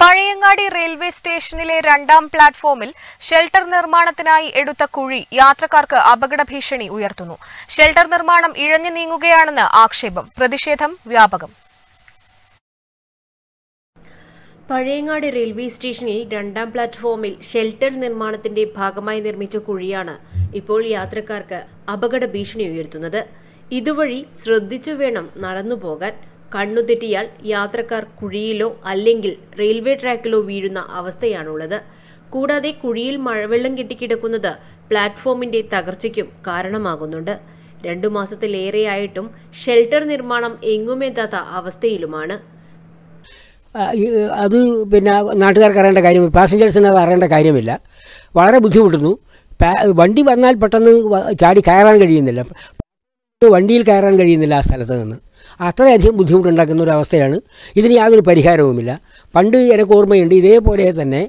Pazhayangadi railway സ്റ്റേഷനിലെ രണ്ടാം പ്ലാറ്റ്ഫോമിൽ ഷെൽട്ടർ നിർമ്മാണത്തിനായി എടുത്ത കുഴി യാത്രക്കാർക്ക് അപകട ഭീഷണി ഉയർത്തുന്നു. ഷെൽട്ടർ നിർമ്മാണം ഇഴഞ്ഞു നീങ്ങുകയാണെന്ന് ആക്ഷേപം. പ്രതിഷേധം വ്യാപകം. പഴയങ്ങാട് റെയിൽവേ സ്റ്റേഷനിൽ രണ്ടാം പ്ലാറ്റ്ഫോമിൽ ഷെൽട്ടർ നിർമ്മാണത്തിന്റെ ഭാഗമായി നിർമ്മിച്ച കുഴിയാണ് ഇപ്പോൾ യാത്രക്കാർക്ക് അപകട ഭീഷണി ഉയർത്തുന്നത്. ഇതുവഴി ശ്രദ്ധിച്ചു വേണം നടന്നു പോകാൻ കണ്ണു തെറ്റിയാൽ യാത്രക്കാർ കുഴിയിലോ അല്ലെങ്കിൽ റെയിൽവേ ട്രാക്കിലോ വീഴുന്ന അവസ്ഥയാണുള്ളത്. കൂടാതെ കുഴിയിൽ മഴവെള്ളം കെട്ടിക്കിടക്കുന്നത് പ്ലാറ്റ്ഫോമിന്റെ തകർച്ചയ്ക്കും കാരണമാകുന്നുണ്ട്. രണ്ടു മാസത്തിലേറെയായിട്ടും ഷെൽട്ടർ നിർമ്മാണം എങ്ങുമെത്താത്ത അവസ്ഥയിലുമാണ്. അത് പിന്നെ നാട്ടുകാർക്ക് അറിയേണ്ട കാര്യം പാസഞ്ചേഴ്സിന് അത് അറിയേണ്ട കാര്യമില്ല. വളരെ ബുദ്ധിമുട്ടുന്നു. വണ്ടി വന്നാൽ പെട്ടെന്ന് ചാടി കയറാൻ കഴിയുന്നില്ല. വണ്ടിയിൽ കയറാൻ കഴിയുന്നില്ല ആ സ്ഥലത്ത് നിന്ന്. അത്രയധികം ബുദ്ധിമുട്ടുണ്ടാക്കുന്ന ഒരു അവസ്ഥയാണ്. ഇതിന് യാതൊരു പരിഹാരവുമില്ല. പണ്ട് എനിക്ക് ഓർമ്മയുണ്ട് ഇതേപോലെ തന്നെ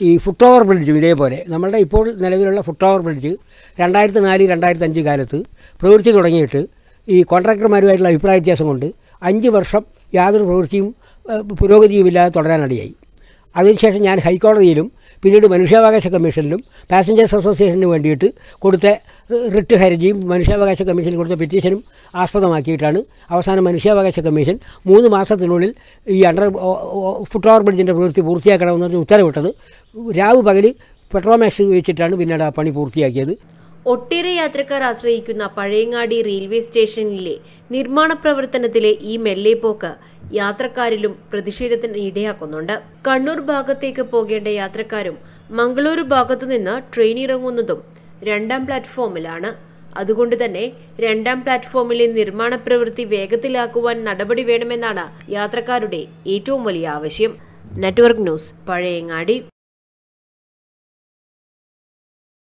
ഈ ഫുട് ഓവർ ബ്രിഡ്ജും ഇതേപോലെ നമ്മളുടെ ഇപ്പോൾ നിലവിലുള്ള ഫുട് ഓവർ ബ്രിഡ്ജ് രണ്ടായിരത്തി നാല് രണ്ടായിരത്തി അഞ്ച് കാലത്ത് പ്രവൃത്തി തുടങ്ങിയിട്ട് ഈ കോൺട്രാക്ടർമാരുമായിട്ടുള്ള അഭിപ്രായ വ്യത്യാസം കൊണ്ട് അഞ്ച് വർഷം യാതൊരു പ്രവൃത്തിയും പുരോഗതിയുമില്ലാതെ തുടരാനിടയായി. അതിനുശേഷം ഞാൻ ഹൈക്കോടതിയിലും പിന്നീട് മനുഷ്യാവകാശ കമ്മീഷനിലും പാസഞ്ചേഴ്സ് അസോസിയേഷന് വേണ്ടിയിട്ട് കൊടുത്ത റിട്ട് ഹർജിയും മനുഷ്യാവകാശ കമ്മീഷനിൽ കൊടുത്ത പെറ്റീഷനും ആസ്പദമാക്കിയിട്ടാണ് അവസാനം മനുഷ്യാവകാശ കമ്മീഷൻ മൂന്ന് മാസത്തിനുള്ളിൽ ഈ അണ്ടർ ഫുട് ഓവർ ബ്രിഡ്ജിന്റെ പ്രവൃത്തി പൂർത്തിയാക്കണമെന്ന് പറഞ്ഞ് ഉത്തരവിട്ടത്. രാവ് പകൽ പെട്രോമാക്സ് വെച്ചിട്ടാണ് പിന്നീട് ആ പണി പൂർത്തിയാക്കിയത്. ഒട്ടേറെ യാത്രക്കാർ ആശ്രയിക്കുന്ന പഴയങ്ങാടി റെയിൽവേ സ്റ്റേഷനിലെ നിർമ്മാണ പ്രവർത്തനത്തിലെ ഈ മെല്ലേപ്പോക്ക് യാത്രക്കാരിലും പ്രതിഷേധത്തിന് ഇടയാക്കുന്നുണ്ട്. കണ്ണൂർ ഭാഗത്തേക്ക് പോകേണ്ട യാത്രക്കാരും മംഗളൂരു ഭാഗത്തുനിന്ന് ട്രെയിൻ ഇറങ്ങുന്നതും രണ്ടാം പ്ലാറ്റ്ഫോമിലാണ്. അതുകൊണ്ട് തന്നെ രണ്ടാം പ്ലാറ്റ്ഫോമിലെ നിർമ്മാണ പ്രവൃത്തി വേഗത്തിലാക്കുവാൻ നടപടി വേണമെന്നാണ് യാത്രക്കാരുടെ ഏറ്റവും വലിയ ആവശ്യം. Network news Pazhayangadi.